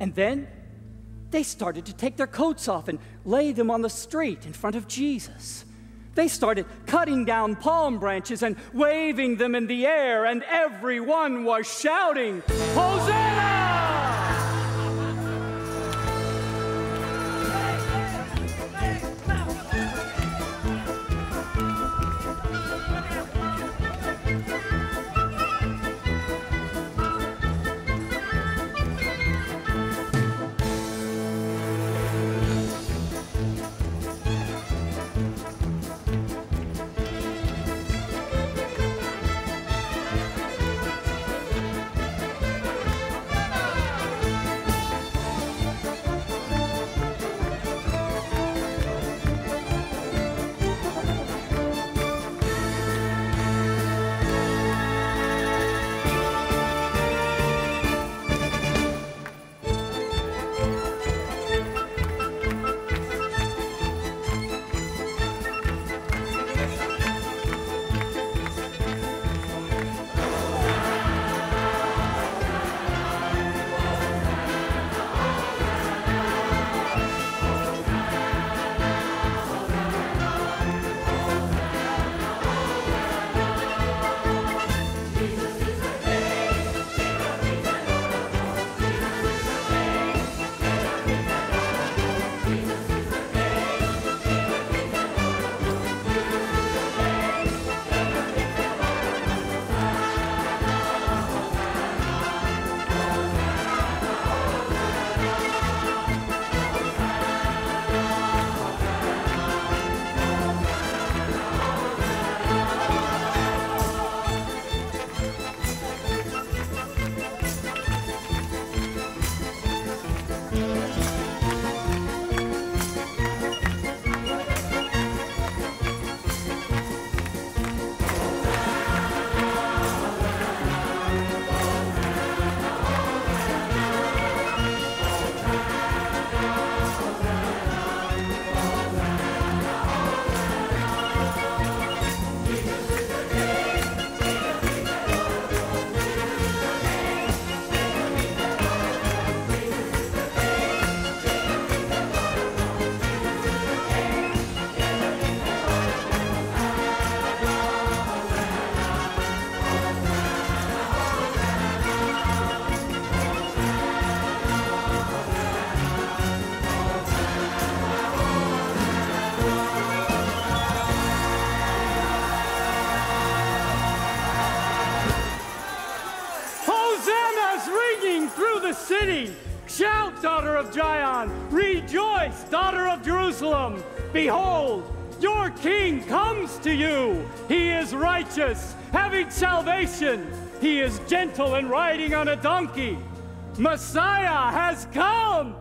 And then they started to take their coats off and lay them on the street in front of Jesus. They started cutting down palm branches and waving them in the air, and everyone was shouting, Hosanna! Behold, your king comes to you. He is righteous, having salvation. He is gentle and riding on a donkey. Messiah has come.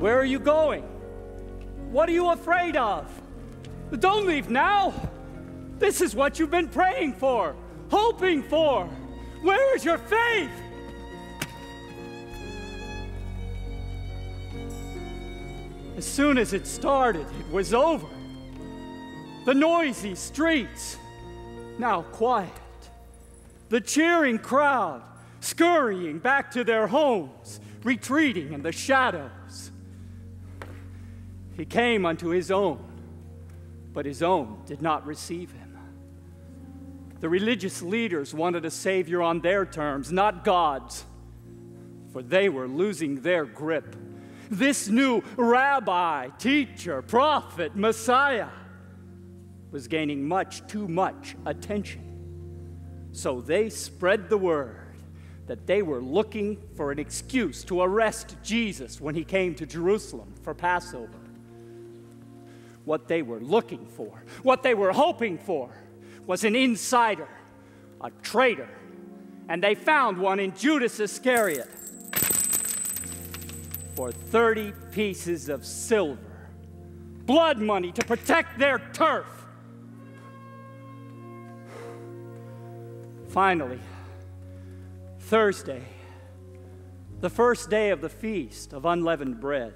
Where are you going? What are you afraid of? Don't leave now. This is what you've been praying for, hoping for. Where is your faith? As soon as it started, it was over. The noisy streets, now quiet. The cheering crowd, scurrying back to their homes, retreating in the shadows. He came unto his own, but his own did not receive him. The religious leaders wanted a Savior on their terms, not God's, for they were losing their grip. This new rabbi, teacher, prophet, Messiah was gaining much too much attention. So they spread the word that they were looking for an excuse to arrest Jesus when he came to Jerusalem for Passover. What they were looking for, what they were hoping for, was an insider, a traitor. And they found one in Judas Iscariot for 30 pieces of silver, blood money to protect their turf. Finally, Thursday, the first day of the feast of unleavened bread,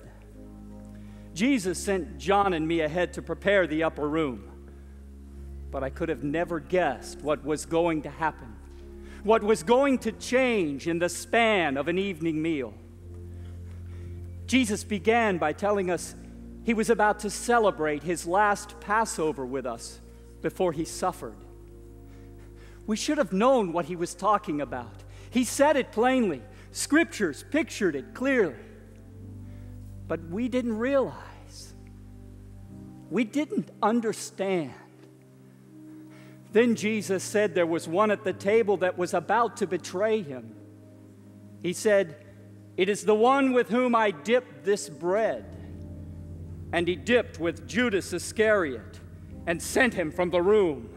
Jesus sent John and me ahead to prepare the upper room. But I could have never guessed what was going to happen. what was going to change in the span of an evening meal. Jesus began by telling us he was about to celebrate his last Passover with us before he suffered. We should have known what he was talking about. He said it plainly, scriptures pictured it clearly. But we didn't realize, we didn't understand. Then Jesus said there was one at the table that was about to betray him. He said, It is the one with whom I dipped this bread. And he dipped with Judas Iscariot and sent him from the room.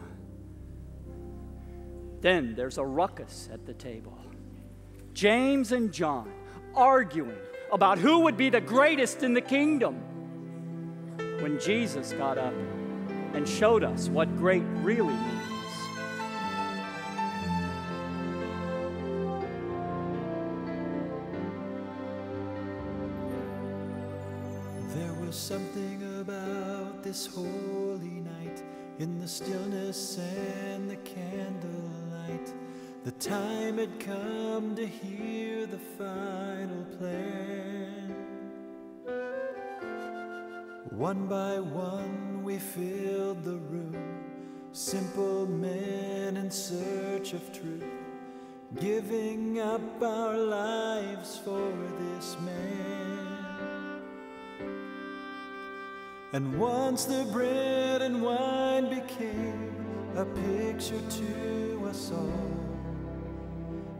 Then there's a ruckus at the table. James and John arguing about who would be the greatest in the kingdom. When Jesus got up and showed us what great really means. This holy night in the stillness and the candlelight. The time had come to hear the final plan. One by one, we filled the room, simple men in search of truth, giving up our lives for this man. And once the bread and wine became a picture to us all,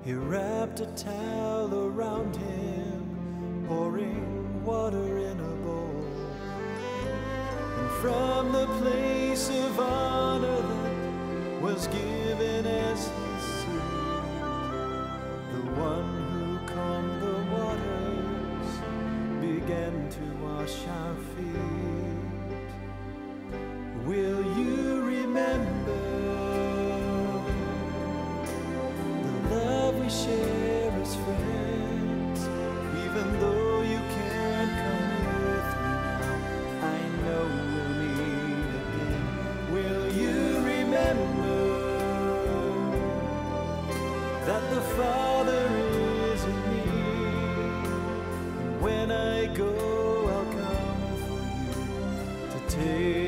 he wrapped a towel around him, pouring water in a bowl. And from the place of honor that was given as when I go, I'll come for you to take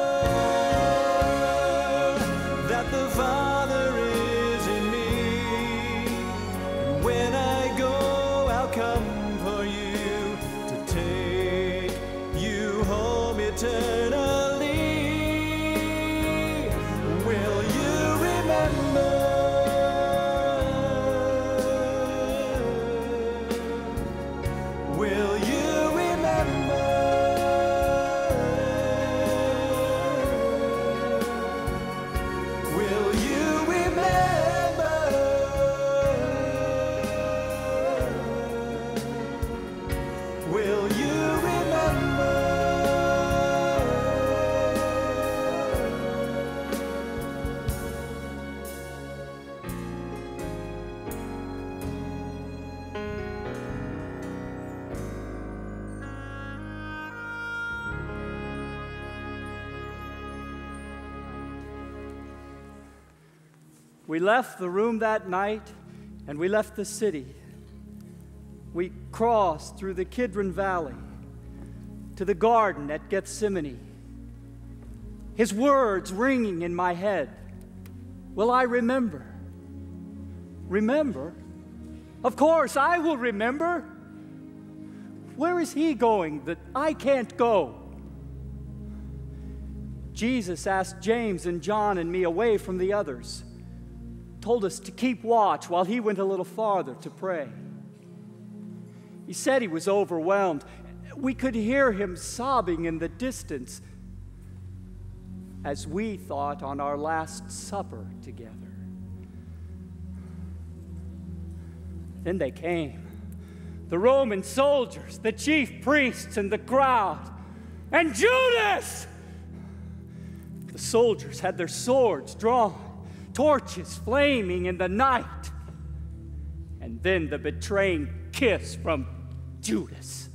We left the room that night and we left the city. We crossed through the Kidron Valley to the garden at Gethsemane. His words ringing in my head. Will I remember? Remember? Of course, I will remember. Where is he going that I can't go? Jesus asked James and John and me away from the others, told us to keep watch while he went a little farther to pray. He said he was overwhelmed. We could hear him sobbing in the distance as we thought on our Last Supper together. Then they came the Roman soldiers, the chief priests, and the crowd, and Judas! The soldiers had their swords drawn, torches flaming in the night. And then the betraying kiss from Judas.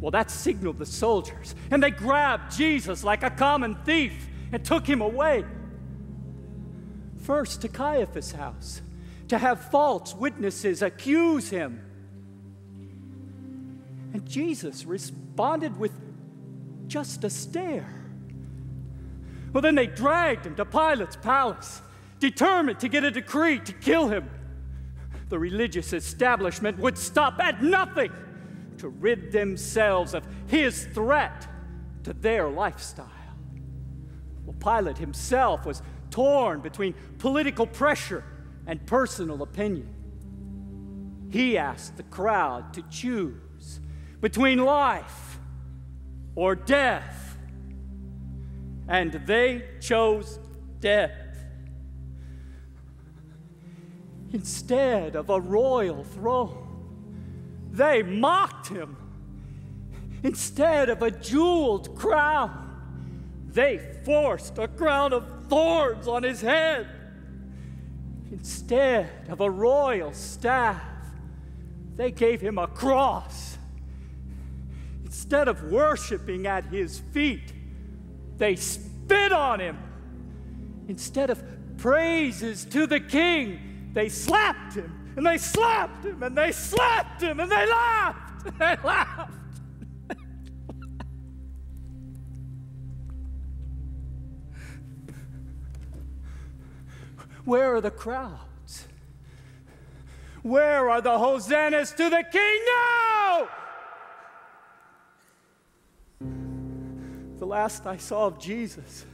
Well, that signaled the soldiers, and they grabbed Jesus like a common thief and took him away. First to Caiaphas' house to have false witnesses accuse him. And Jesus responded with just a stare. Well, then they dragged him to Pilate's palace, determined to get a decree to kill him. The religious establishment would stop at nothing to rid themselves of his threat to their lifestyle. Well, Pilate himself was torn between political pressure and personal opinion. He asked the crowd to choose between life or death, and they chose death. Instead of a royal throne, they mocked him. Instead of a jeweled crown, they forced a crown of thorns on his head. Instead of a royal staff, they gave him a cross. Instead of worshiping at his feet, they spit on him. Instead of praises to the king, they slapped him and they slapped him and they slapped him and they laughed they laughed. Where are the crowds? Where are the hosannas to the king now? The last I saw of Jesus,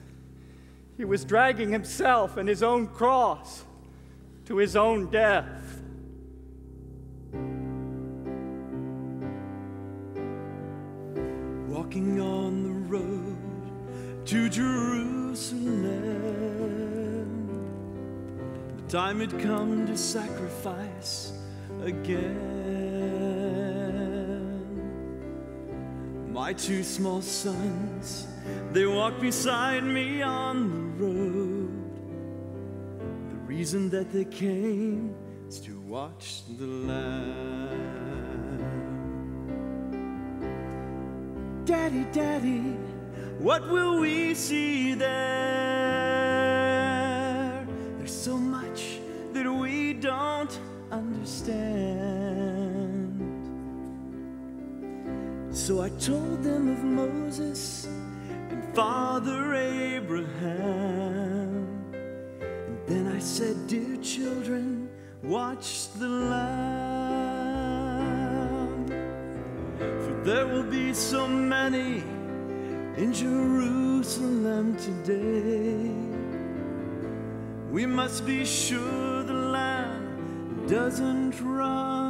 he was dragging himself and his own cross to his own death. Walking on the road to Jerusalem the time had come to sacrifice again. My two small sons, they walk beside me on the road. The reason that they came is to watch the Lamb. Daddy, Daddy, what will we see there? So I told them of Moses and Father Abraham. And then I said, Dear children, watch the Lamb. For there will be so many in Jerusalem today. We must be sure the Lamb doesn't run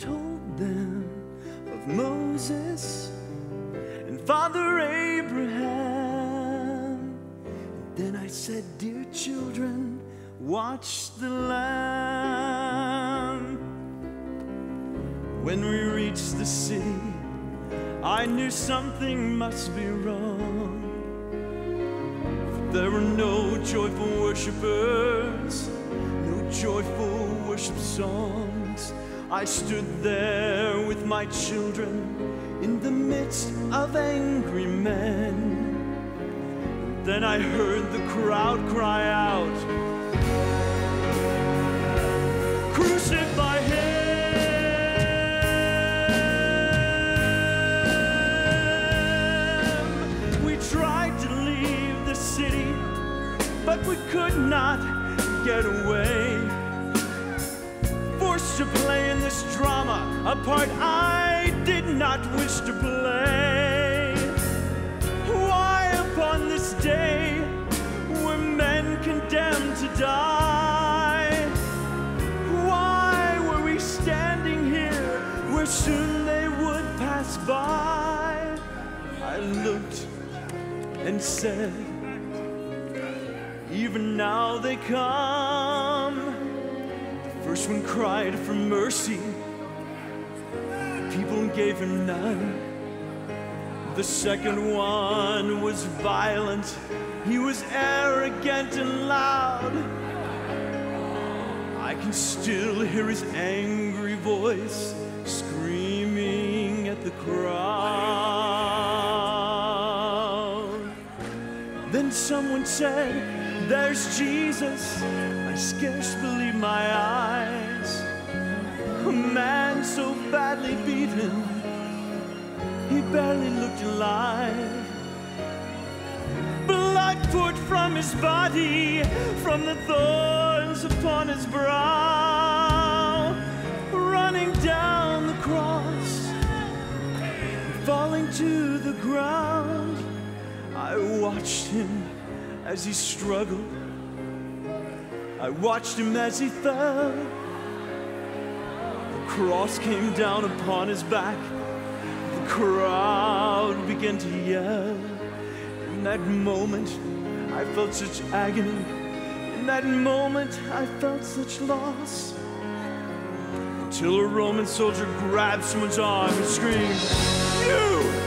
told them of Moses and Father Abraham. And then I said, Dear children, watch the Lamb. When we reached the city, I knew something must be wrong. There were no joyful worshipers, no joyful worship songs. I stood there with my children in the midst of angry men. Then I heard the crowd cry out, Crucify but we could not get away. Forced to play in this drama, a part I did not wish to play. Why upon this day were men condemned to die? Why were we standing here where soon they would pass by? I looked and said, even now they come. The first one cried for mercy, people gave him none. The second one was violent, he was arrogant and loud. I can still hear his angry voice screaming at the crowd. Then someone said, There's Jesus. I scarce believe my eyes. A man so badly beaten, he barely looked alive. Blood poured from his body, from the thorns upon his brow, running down the cross, falling to the ground. I watched him as he struggled. I watched him as he fell. Cross came down upon his back. The crowd began to yell. In that moment, I felt such agony. In that moment, I felt such loss. Until a Roman soldier grabbed someone's arm and screamed, You!